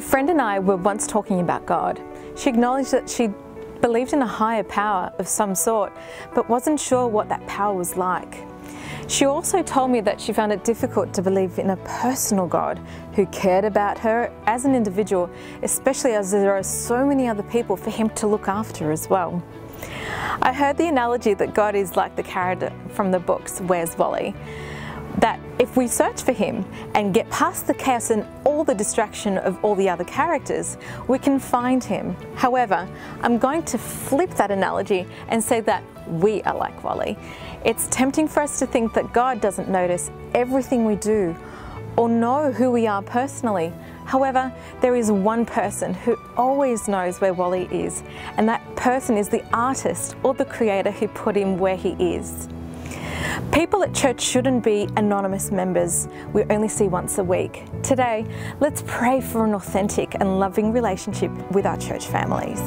A friend and I were once talking about God. She acknowledged that she believed in a higher power of some sort, but wasn't sure what that power was like. She also told me that she found it difficult to believe in a personal God who cared about her as an individual, especially as there are so many other people for him to look after as well. I heard the analogy that God is like the character from the books Where's Wally? That if we search for him and get past the chaos and all the distraction of all the other characters, we can find him. However, I'm going to flip that analogy and say that we are like Wally. It's tempting for us to think that God doesn't notice everything we do or know who we are personally. However, there is one person who always knows where Wally is, and that person is the artist or the creator who put him where he is. People at church shouldn't be anonymous members we only see once a week. Today, let's pray for an authentic and loving relationship with our church families.